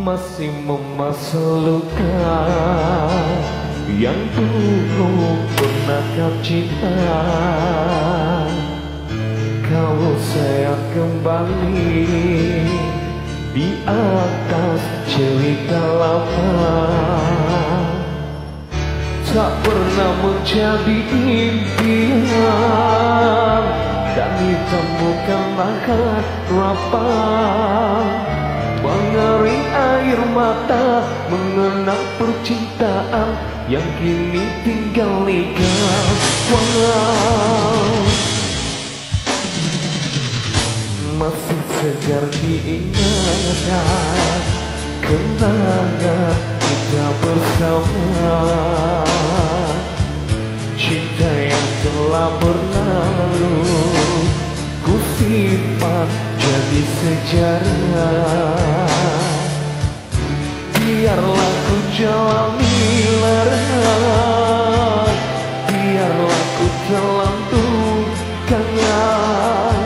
masih memasang luka yang dulu pernah kau cinta Kalau saya kembali di atas cerita lama. Tak pernah menjadi impian Dan ditemukanlah harapan Mengering air mata Mengenang percintaan Yang kini tinggal legal wow. Masih segar diingatan Kenangan kita bersama. Cinta yang telah berlalu Ku simpan jadi sejarah Biarlah ku jalani lara Biarlah ku telan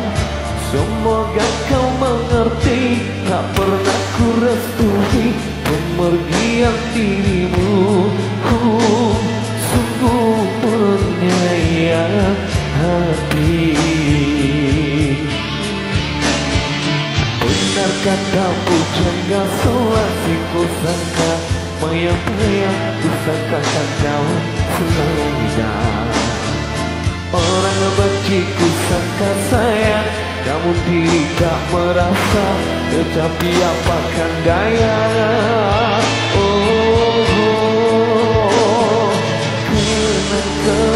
Semoga kau mengerti Tak pernah ku restui Pemergian dirimu. Sungguh menyayang hati. Kata pujangga selasi ku sangka Mayang-mayang ku sangka kau selangga Orang benci ku sangka sayang Kamu tidak merasa Tetapi apakan daya Oh, oh, oh. Telah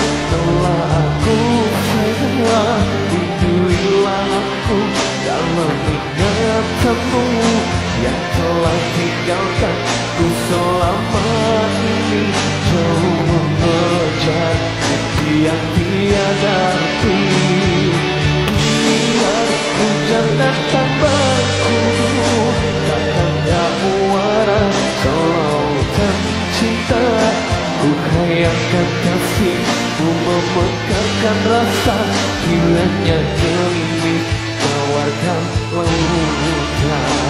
kayakkan kasih ku memekarkan rasa kiranya gerimis keluarkan lautan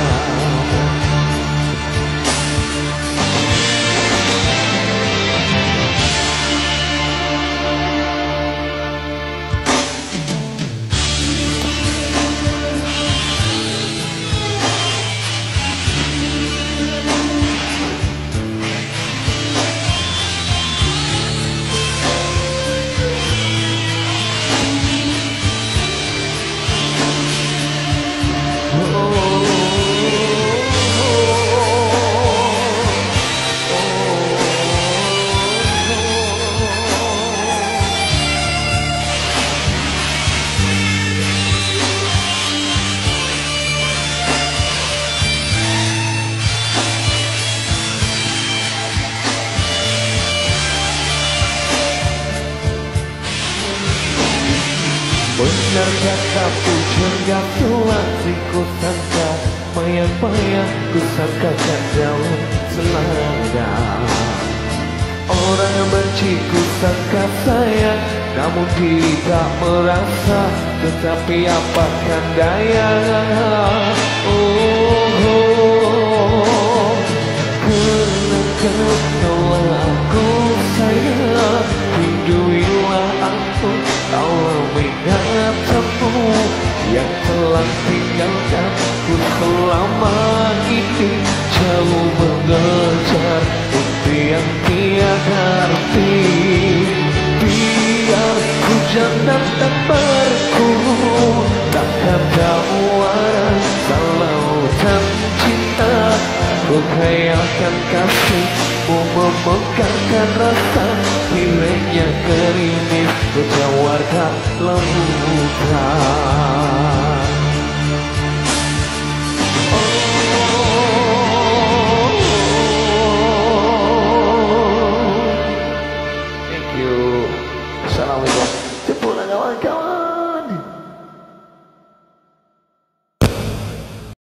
Kata pujangga telah ku sangka Mayang-mayang ku sangka daun selangga Orang yang benci ku sangka sayang Namun tidak merasa Tetapi apakan daya Oh, oh, oh. Karena kau telah tinggalkan ku selama ini. Jauh mengejar impian tiada arti biar hujan datang berku takkan tak muara lautan cinta. Ku khayalkan kasihmu memegangkan rasa. Nilainya gerimis ku tawarkan lautan